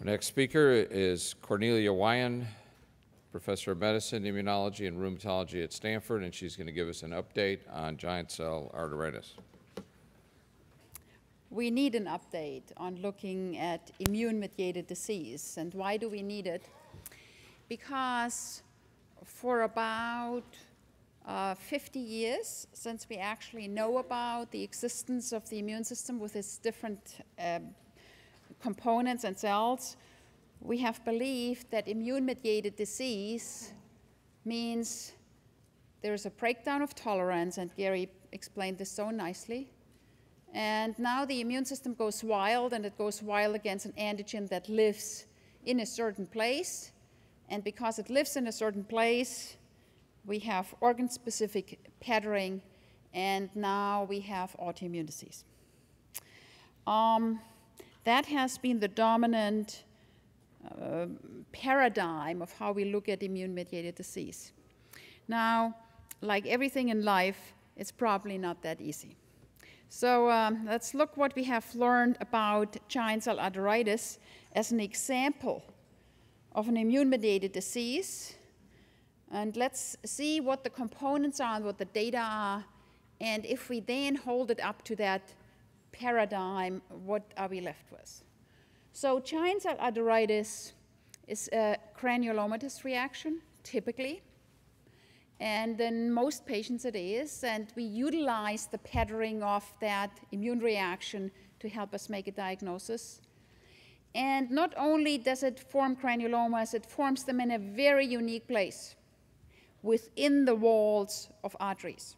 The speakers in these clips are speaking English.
Our next speaker is Cornelia Weyand, Professor of Medicine, Immunology, and Rheumatology at Stanford, and she's going to give us an update on giant cell arteritis. We need an update on looking at immune-mediated disease. And why do we need it? Because for about uh, 50 years, since we actually know about the existence of the immune system with its different uh, components and cells, we have believed that immune-mediated disease means there's a breakdown of tolerance, and Gary explained this so nicely. And now the immune system goes wild, and it goes wild against an antigen that lives in a certain place. And because it lives in a certain place, we have organ-specific patterning, and now we have autoimmune disease. Um, that has been the dominant uh, paradigm of how we look at immune-mediated disease. Now, like everything in life, it's probably not that easy. So um, let's look what we have learned about giant cell arteritis as an example of an immune-mediated disease. And let's see what the components are and what the data are. And if we then hold it up to that paradigm, what are we left with? So giant cell arteritis is a granulomatous reaction, typically. And in most patients it is, and we utilize the patterning of that immune reaction to help us make a diagnosis. And not only does it form granulomas, it forms them in a very unique place within the walls of arteries.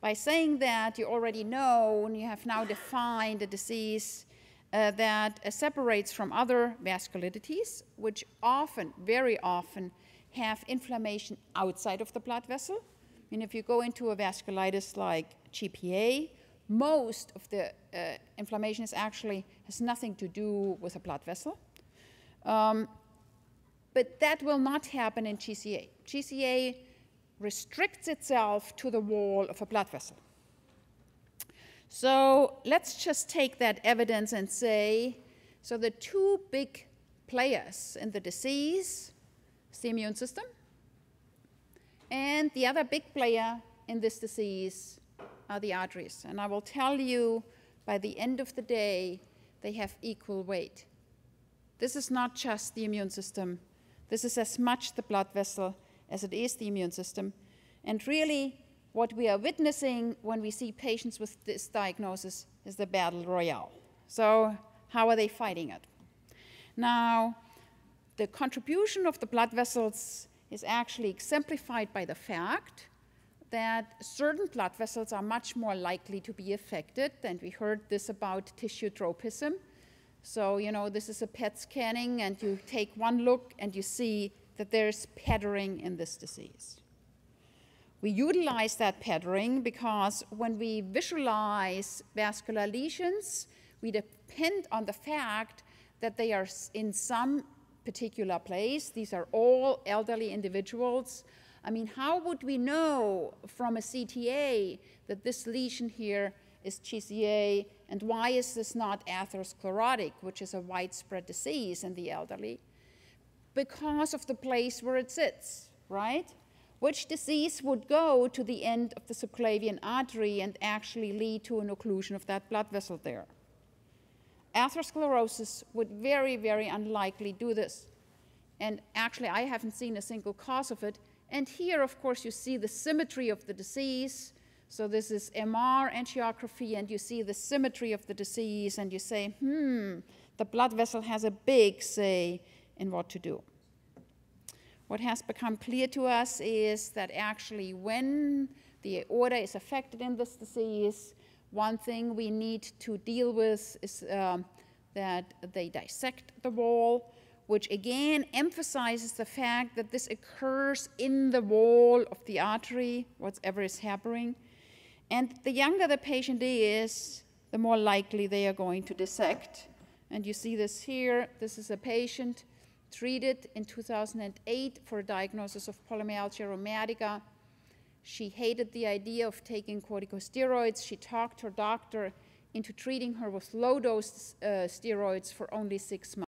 By saying that, you already know, and you have now defined a disease uh, that uh, separates from other vasculitides, which often, very often, have inflammation outside of the blood vessel. I mean, if you go into a vasculitis like GPA, most of the uh, inflammation is actually has nothing to do with a blood vessel. Um, but that will not happen in GCA. GCA restricts itself to the wall of a blood vessel. So let's just take that evidence and say, so the two big players in the disease is the immune system, and the other big player in this disease are the arteries. And I will tell you, by the end of the day, they have equal weight. This is not just the immune system. This is as much the blood vessel as it is the immune system. And really, what we are witnessing when we see patients with this diagnosis is the battle royale. So, how are they fighting it? Now, the contribution of the blood vessels is actually exemplified by the fact that certain blood vessels are much more likely to be affected, and we heard this about tissue tropism. So, you know, this is a PET scanning, and you take one look and you see that there's patterning in this disease. We utilize that patterning because when we visualize vascular lesions, we depend on the fact that they are in some particular place. These are all elderly individuals. I mean, how would we know from a CTA that this lesion here is GCA, and why is this not atherosclerotic, which is a widespread disease in the elderly? Because of the place where it sits, right? Which disease would go to the end of the subclavian artery and actually lead to an occlusion of that blood vessel there. Atherosclerosis would very, very unlikely do this. And actually, I haven't seen a single cause of it. And here, of course, you see the symmetry of the disease. So this is MR angiography, and you see the symmetry of the disease, and you say, hmm, the blood vessel has a big say in what to do. What has become clear to us is that actually when the aorta is affected in this disease, one thing we need to deal with is um, that they dissect the wall, which again emphasizes the fact that this occurs in the wall of the artery, whatever is happening. And the younger the patient is, the more likely they are going to dissect. And you see this here. This is a patient treated in 2008 for a diagnosis of polymyalgia rheumatica. She hated the idea of taking corticosteroids. She talked her doctor into treating her with low dose uh, steroids for only six months.